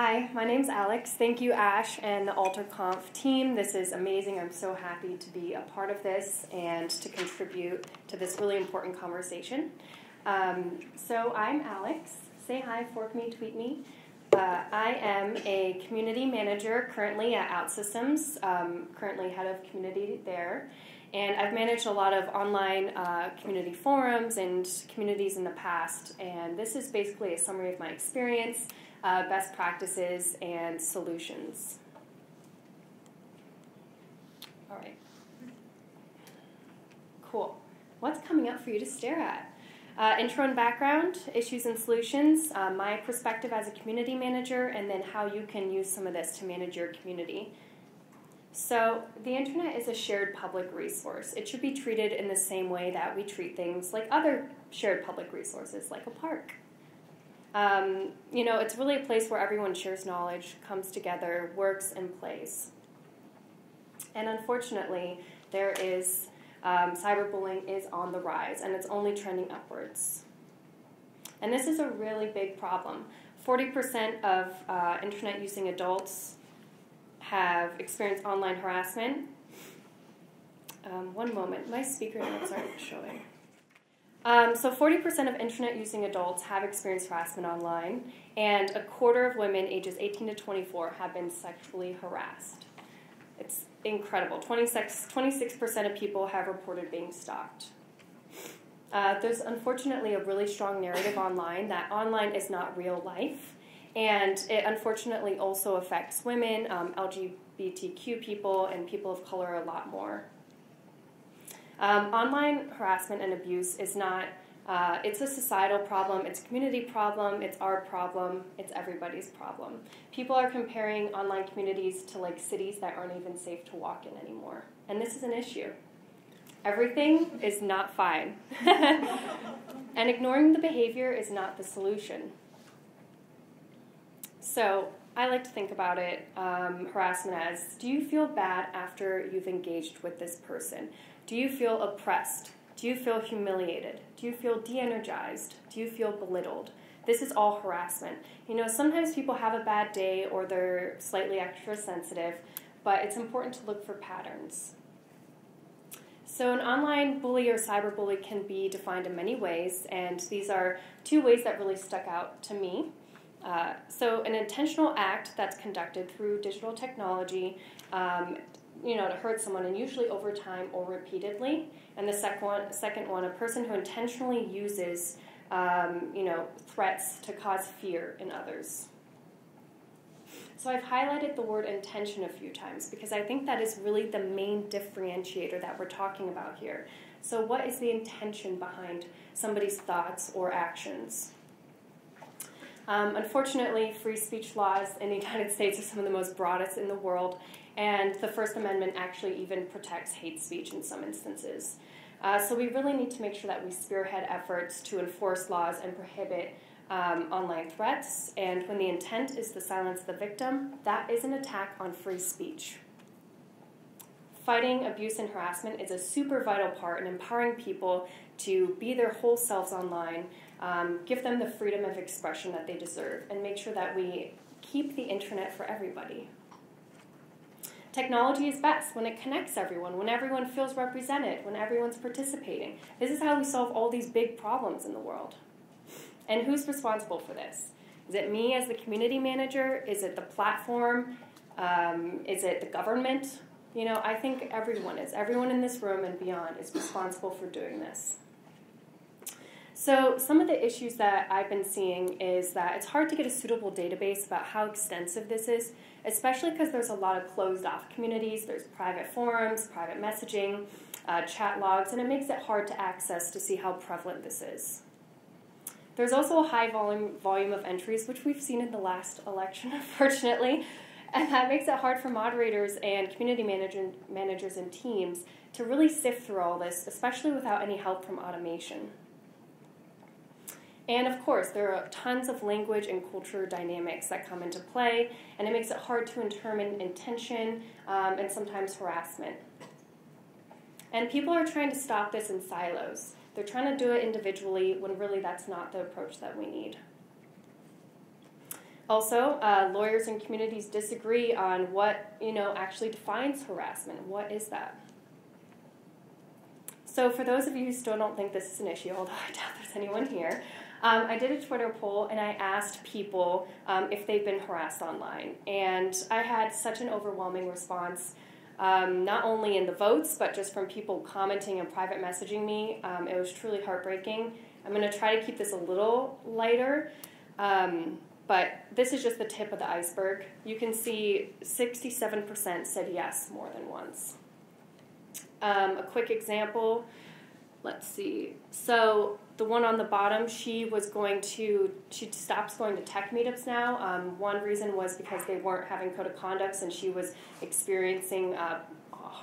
Hi, my name's Alex. Thank you, Ashe, and the AlterConf team. This is amazing. I'm so happy to be a part of this and to contribute to this really important conversation. Um, so, I'm Alex. Say hi, fork me, tweet me. Uh, I am a community manager currently at OutSystems, um, currently head of community there. And I've managed a lot of online uh, community forums and communities in the past. And this is basically a summary of my experience, uh, best practices, and solutions. All right. Cool. What's coming up for you to stare at? Uh, intro and background, issues and solutions, uh, my perspective as a community manager, and then how you can use some of this to manage your community. So, the internet is a shared public resource. It should be treated in the same way that we treat things like other shared public resources, like a park. Um, you know, it's really a place where everyone shares knowledge, comes together, works, and plays. And unfortunately, there is um, cyberbullying is on the rise, and it's only trending upwards. And this is a really big problem. 40% of uh, internet using adults have experienced online harassment. Um, one moment, my speaker notes aren't showing. Um, so, 40% of internet using adults have experienced harassment online, and a quarter of women ages 18 to 24 have been sexually harassed. It's incredible. 26, 26% of people have reported being stalked. Uh, there's unfortunately a really strong narrative online that online is not real life and it unfortunately also affects women, um, LGBTQ people, and people of color a lot more. Um, online harassment and abuse is not, uh, it's a societal problem, it's a community problem, it's our problem, it's everybody's problem. People are comparing online communities to like cities that aren't even safe to walk in anymore. And this is an issue. Everything is not fine. and ignoring the behavior is not the solution. So I like to think about it um, harassment as do you feel bad after you've engaged with this person? Do you feel oppressed? Do you feel humiliated? Do you feel de energized? Do you feel belittled? This is all harassment. You know, sometimes people have a bad day or they're slightly extra sensitive, but it's important to look for patterns. So, an online bully or cyberbully can be defined in many ways, and these are two ways that really stuck out to me. Uh, so, an intentional act that's conducted through digital technology, um, you know, to hurt someone, and usually over time or repeatedly. And the second one, second one, a person who intentionally uses, um, you know, threats to cause fear in others. So I've highlighted the word intention a few times because I think that is really the main differentiator that we're talking about here. So, what is the intention behind somebody's thoughts or actions? Um, unfortunately, free speech laws in the United States are some of the most broadest in the world, and the First Amendment actually even protects hate speech in some instances. Uh, so we really need to make sure that we spearhead efforts to enforce laws and prohibit um, online threats. And when the intent is to silence the victim, that is an attack on free speech. Fighting abuse and harassment is a super vital part in empowering people to be their whole selves online um, give them the freedom of expression that they deserve, and make sure that we keep the internet for everybody. Technology is best when it connects everyone, when everyone feels represented, when everyone's participating. This is how we solve all these big problems in the world. And who's responsible for this? Is it me as the community manager? Is it the platform? Um, is it the government? You know, I think everyone is. Everyone in this room and beyond is responsible for doing this. So, some of the issues that I've been seeing is that it's hard to get a suitable database about how extensive this is, especially because there's a lot of closed off communities, there's private forums, private messaging, uh, chat logs, and it makes it hard to access to see how prevalent this is. There's also a high volume, volume of entries, which we've seen in the last election, unfortunately, and that makes it hard for moderators and community manager, managers and teams to really sift through all this, especially without any help from automation. And of course, there are tons of language and culture dynamics that come into play, and it makes it hard to determine intention um, and sometimes harassment. And people are trying to stop this in silos. They're trying to do it individually when really that's not the approach that we need. Also, uh, lawyers and communities disagree on what you know actually defines harassment. What is that? So, for those of you who still don't think this is an issue, although I doubt there's anyone here, um, I did a Twitter poll and I asked people um, if they've been harassed online, and I had such an overwhelming response. Um, not only in the votes, but just from people commenting and private messaging me. Um, it was truly heartbreaking. I'm going to try to keep this a little lighter. Um, but this is just the tip of the iceberg. You can see 67% said yes more than once. Um, a quick example. Let's see. So the one on the bottom, she was going to, she stops going to tech meetups now. Um, one reason was because they weren't having code of conducts, and she was experiencing, uh,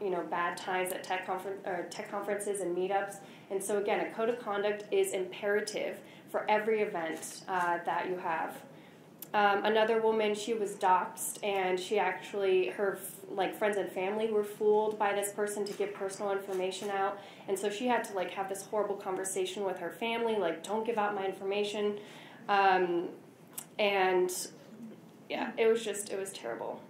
you know, bad times at tech conference or tech conferences and meetups. And so again, a code of conduct is imperative for every event uh, that you have. Um, another woman, she was doxxed, and she actually, her like friends and family were fooled by this person to give personal information out, and so she had to like have this horrible conversation with her family, like don't give out my information, um, and yeah, it was just it was terrible.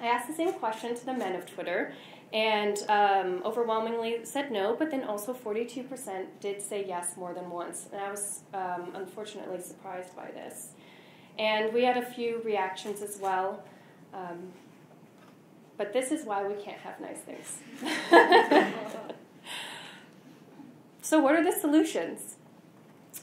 I asked the same question to the men of Twitter, and um, overwhelmingly said no, but then also 42% did say yes more than once, and I was um, unfortunately surprised by this. And we had a few reactions as well. Um, but this is why we can't have nice things. so, what are the solutions?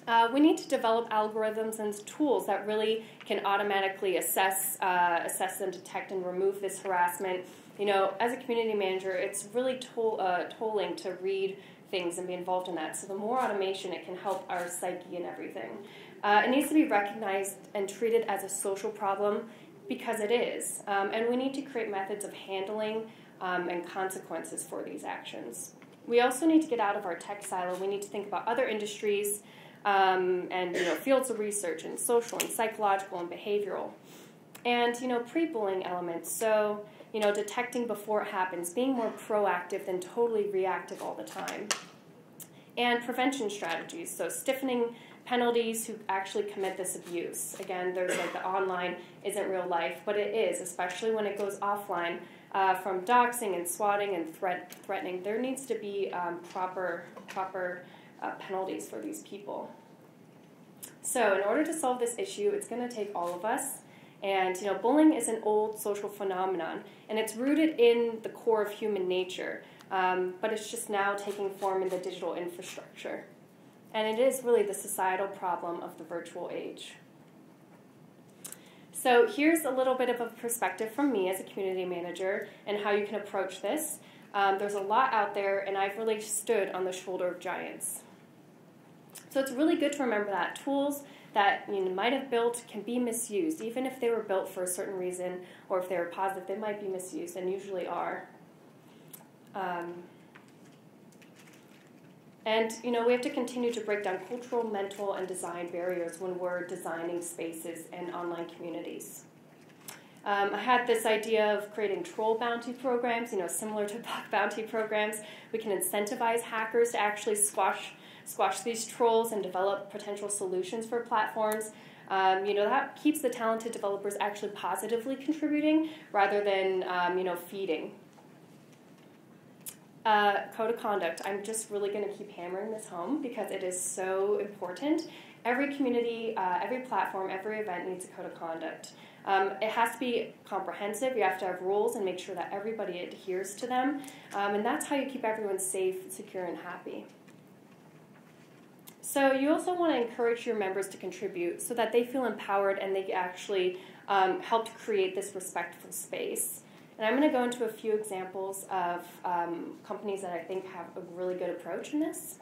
Uh, we need to develop algorithms and tools that really can automatically assess, uh, assess and detect and remove this harassment. You know, as a community manager, it's really toll, uh, tolling to read things and be involved in that. So the more automation, it can help our psyche and everything. Uh, it needs to be recognized and treated as a social problem because it is. Um, and we need to create methods of handling um, and consequences for these actions. We also need to get out of our tech silo. We need to think about other industries um, and you know, fields of research and social and psychological and behavioral. And you know, pre-bullying elements. So you know, detecting before it happens, being more proactive than totally reactive all the time. And prevention strategies. So stiffening penalties who actually commit this abuse. Again, there's like the online isn't real life, but it is, especially when it goes offline. Uh, from doxing and swatting and threat, threatening, there needs to be um, proper proper uh, penalties for these people. So, in order to solve this issue, it's going to take all of us. And you know, bullying is an old social phenomenon, and it's rooted in the core of human nature. Um, but it's just now taking form in the digital infrastructure and it is really the societal problem of the virtual age. So here's a little bit of a perspective from me as a community manager and how you can approach this. Um, there's a lot out there, and I've really stood on the shoulder of giants. So it's really good to remember that tools that you might have built can be misused, even if they were built for a certain reason or if they were positive, they might be misused and usually are. Um, and you know, we have to continue to break down cultural, mental, and design barriers when we're designing spaces and online communities. Um, I had this idea of creating troll bounty programs, you know, similar to bug bounty programs. We can incentivize hackers to actually squash squash these trolls and develop potential solutions for platforms. Um, you know, that keeps the talented developers actually positively contributing rather than, um, you know, feeding uh, code of conduct. I'm just really going to keep hammering this home because it is so important. Every community, uh, every platform, every event needs a code of conduct. Um, it has to be comprehensive. You have to have rules and make sure that everybody adheres to them. Um, and that's how you keep everyone safe, secure, and happy. So, you also want to encourage your members to contribute so that they feel empowered and they actually um, help to create this respectful space. And I'm going to go into a few examples of um, companies that I think have a really good approach in this.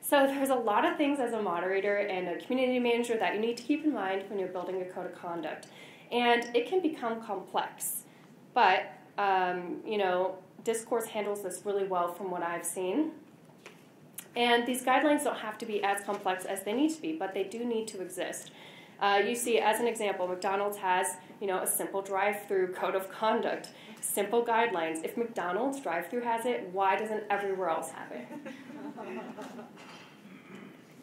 So there's a lot of things as a moderator and a community manager that you need to keep in mind when you're building a code of conduct. And it can become complex. But, um, you know, Discourse handles this really well from what I've seen. And these guidelines don't have to be as complex as they need to be, but they do need to exist. Uh, you see, as an example, McDonald's has you know a simple drive-through code of conduct, simple guidelines. If McDonald's drive-through has it, why doesn't everywhere else have it?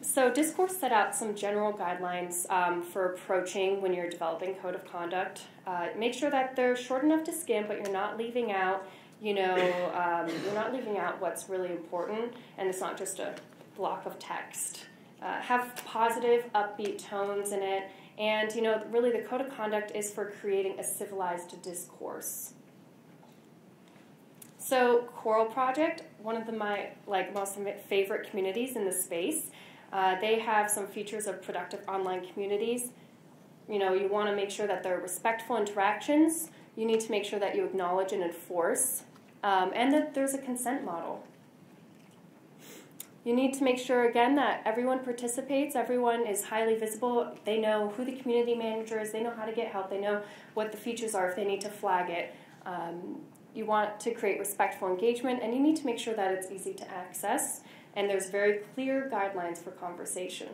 so, Discourse set out some general guidelines um, for approaching when you're developing code of conduct. Uh, make sure that they're short enough to skim, but you're not leaving out, you know, um, you're not leaving out what's really important, and it's not just a block of text. Uh, have positive, upbeat tones in it, and you know, really, the code of conduct is for creating a civilized discourse. So, Coral Project, one of the, my like most favorite communities in the space. Uh, they have some features of productive online communities. You know, you want to make sure that there are respectful interactions. You need to make sure that you acknowledge and enforce, um, and that there's a consent model. You need to make sure, again, that everyone participates, everyone is highly visible, they know who the community manager is, they know how to get help, they know what the features are if they need to flag it. Um, you want to create respectful engagement, and you need to make sure that it's easy to access and there's very clear guidelines for conversation.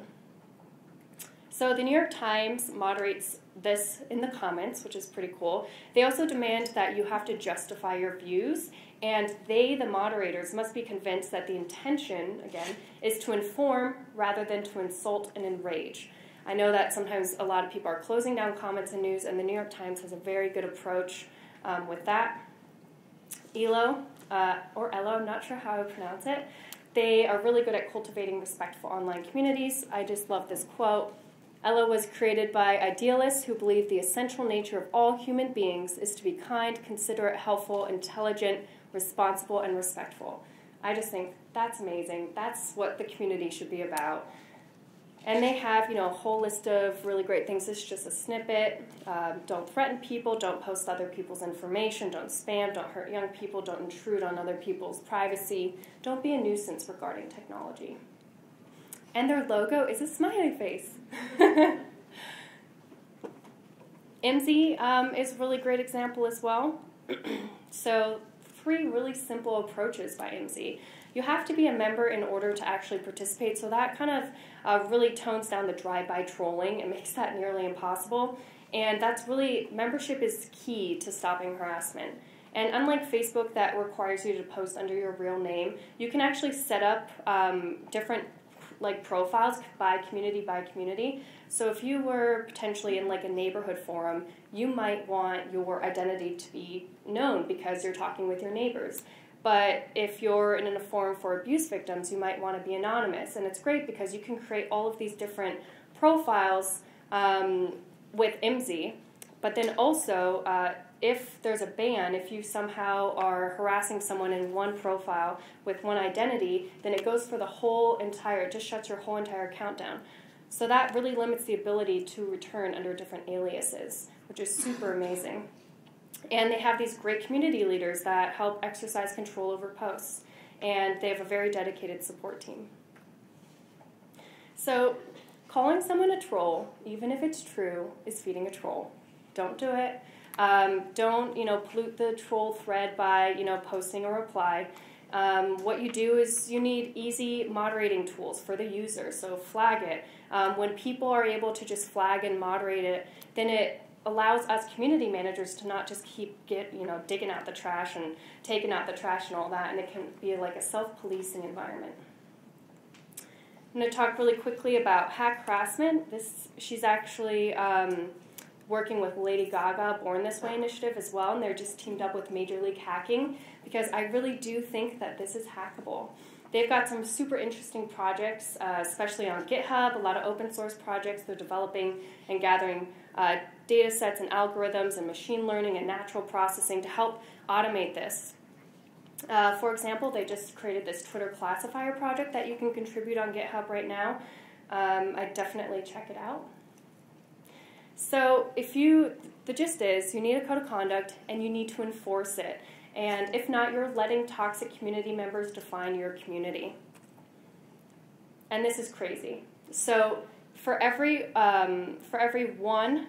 So the New York Times moderates this in the comments, which is pretty cool. They also demand that you have to justify your views, and they, the moderators, must be convinced that the intention, again, is to inform rather than to insult and enrage. I know that sometimes a lot of people are closing down comments and news, and the New York Times has a very good approach um, with that. ELO, uh, or ELO, I'm not sure how I pronounce it, they are really good at cultivating respectful online communities. I just love this quote. Ello was created by idealists who believe the essential nature of all human beings is to be kind, considerate, helpful, intelligent, responsible, and respectful. I just think that's amazing. That's what the community should be about. And they have, you know, a whole list of really great things. This is just a snippet. Um, don't threaten people. Don't post other people's information. Don't spam. Don't hurt young people. Don't intrude on other people's privacy. Don't be a nuisance regarding technology. And their logo is a smiley face. Imzy um, is a really great example as well. so, three really simple approaches by Imzy you have to be a member in order to actually participate. So that kind of uh, really tones down the drive-by trolling and makes that nearly impossible. And that's really membership is key to stopping harassment. And unlike Facebook, that requires you to post under your real name, you can actually set up um, different like profiles by community by community. So if you were potentially in like a neighborhood forum, you might want your identity to be known because you're talking with your neighbors. But if you're in a forum for abuse victims, you might want to be anonymous. And it's great because you can create all of these different profiles um, with Imzy. But then also, uh, if there's a ban, if you somehow are harassing someone in one profile with one identity, then it goes for the whole entire, it just shuts your whole entire account down. So that really limits the ability to return under different aliases, which is super amazing. And they have these great community leaders that help exercise control over posts. And they have a very dedicated support team. So, calling someone a troll, even if it's true, is feeding a troll. Don't do it. Um, don't you know pollute the troll thread by you know posting a reply. Um, what you do is you need easy moderating tools for the user. So flag it. Um, when people are able to just flag and moderate it, then it allows us community managers to not just keep get you know digging out the trash and taking out the trash and all that, and it can be like a self-policing environment. I'm going to talk really quickly about hack harassment. This she's actually um, working with Lady Gaga Born This Way initiative as well, and they're just teamed up with Major League Hacking because I really do think that this is hackable. They've got some super interesting projects, uh, especially on GitHub, a lot of open source projects. They're developing and gathering uh, data sets and algorithms and machine learning and natural processing to help automate this. Uh, for example, they just created this Twitter classifier project that you can contribute on GitHub right now. Um, I definitely check it out. So, if you, the gist is, you need a code of conduct and you need to enforce it. And if not, you're letting toxic community members define your community. And this is crazy. So, for every um, for every one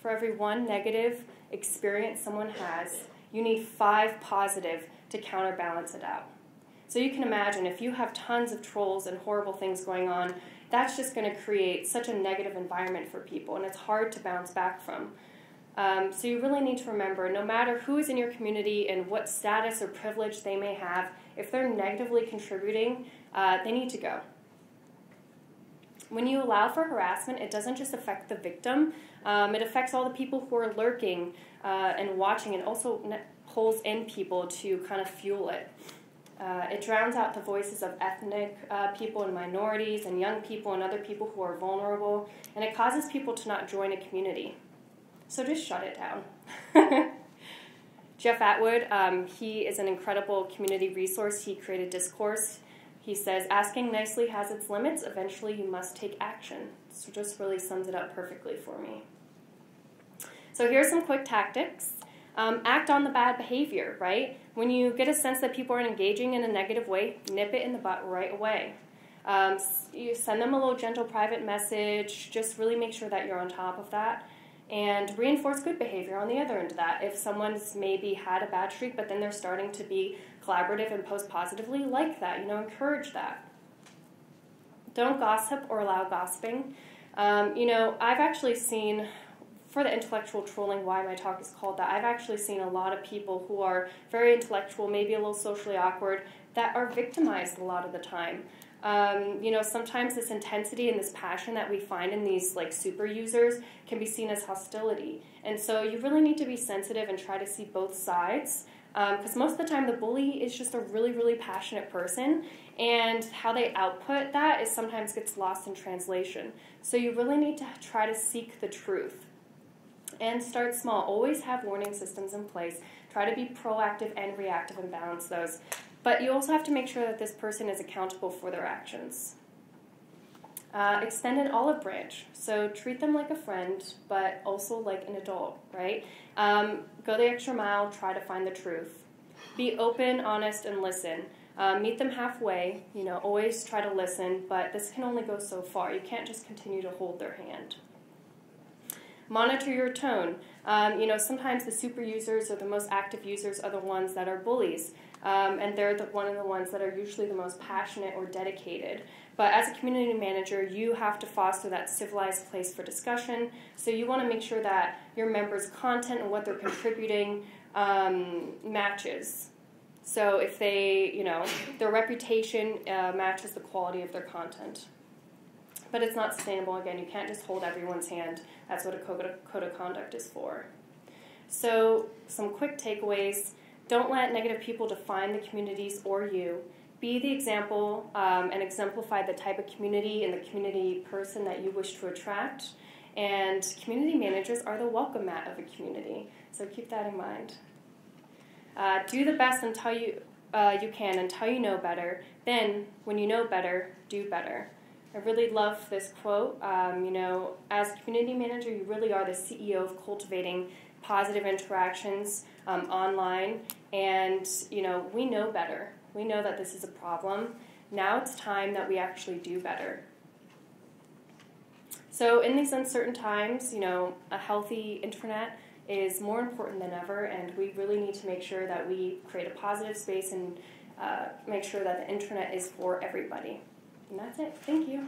for every one negative experience someone has, you need five positive to counterbalance it out. So you can imagine if you have tons of trolls and horrible things going on, that's just going to create such a negative environment for people, and it's hard to bounce back from. Um, so you really need to remember no matter who is in your community and what status or privilege they may have, if they're negatively contributing, uh, they need to go. When you allow for harassment, it doesn't just affect the victim, um, it affects all the people who are lurking uh, and watching, and also pulls in people to kind of fuel it. Uh, it drowns out the voices of ethnic uh, people and minorities and young people and other people who are vulnerable, and it causes people to not join a community. So just shut it down. Jeff Atwood, um, he is an incredible community resource. He created Discourse. He says, asking nicely has its limits. Eventually, you must take action. So just really sums it up perfectly for me. So here's some quick tactics. Um, act on the bad behavior, right? When you get a sense that people are engaging in a negative way, nip it in the butt right away. Um, you send them a little gentle private message. Just really make sure that you're on top of that. And reinforce good behavior on the other end of that. If someone's maybe had a bad streak, but then they're starting to be collaborative and post positively, like that. You know, encourage that. Don't gossip or allow gossiping. Um, you know, I've actually seen for the intellectual trolling, why my talk is called that, I've actually seen a lot of people who are very intellectual, maybe a little socially awkward, that are victimized a lot of the time. Um, you know, sometimes this intensity and this passion that we find in these like super users can be seen as hostility. And so you really need to be sensitive and try to see both sides. Because um, most of the time, the bully is just a really, really passionate person, and how they output that is sometimes gets lost in translation. So you really need to try to seek the truth and start small. Always have warning systems in place. Try to be proactive and reactive and balance those. But you also have to make sure that this person is accountable for their actions. Uh, extend an olive branch. So treat them like a friend, but also like an adult, right? Um, go the extra mile, try to find the truth. Be open, honest, and listen. Uh, meet them halfway. You know, always try to listen, but this can only go so far. You can't just continue to hold their hand. Monitor your tone. Um, you know, sometimes the super users or the most active users are the ones that are bullies, um, and they're the, one of the ones that are usually the most passionate or dedicated. But as a community manager, you have to foster that civilized place for discussion. So you want to make sure that your members' content and what they're contributing um, matches. So if they, you know, their reputation uh, matches the quality of their content but it's not sustainable. Again, you can't just hold everyone's hand. That's what a code of, conduct is for. So, some quick takeaways don't let negative people define the communities or you. Be the example um, and exemplify the type of community and the community person that you wish to attract. And community managers are the welcome mat of a community. So keep that in mind. Uh, do the best until you uh, you can until you know better. Then, when you know better, do better. I really love this quote. Um, you know, as community manager, you really are the CEO of cultivating positive interactions um, online, and you know, we know better. We know that this is a problem. Now it's time that we actually do better. So, in these uncertain times, you know, a healthy internet is more important than ever, and we really need to make sure that we create a positive space and uh, make sure that the internet is for everybody. And that's it. Thank you.